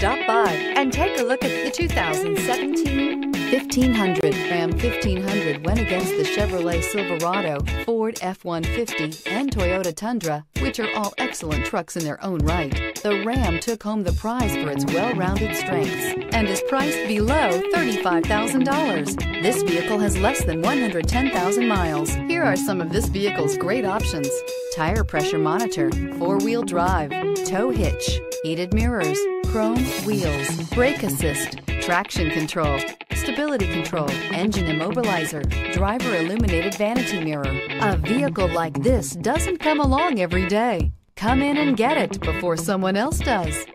Stop by and take a look at the 2017 1500. Ram 1500 went against the Chevrolet Silverado, Ford F-150, and Toyota Tundra, which are all excellent trucks in their own right. The Ram took home the prize for its well-rounded strengths and is priced below $35,000. This vehicle has less than 110,000 miles. Here are some of this vehicle's great options. Tire pressure monitor, four-wheel drive, tow hitch, heated mirrors, chrome wheels, brake assist, traction control, stability control, engine immobilizer, driver illuminated vanity mirror. A vehicle like this doesn't come along every day. Come in and get it before someone else does.